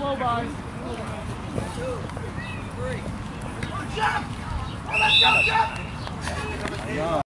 slow, boys. Two, three. Let's go, Jeff!